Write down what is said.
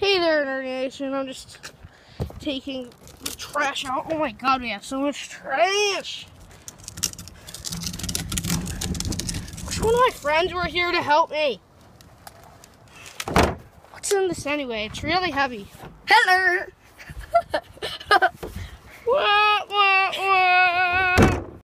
Hey there, Nerd Nation. I'm just taking the trash out. Oh my god, we have so much trash. Wish one of my friends were here to help me. What's in this anyway? It's really heavy. Hello.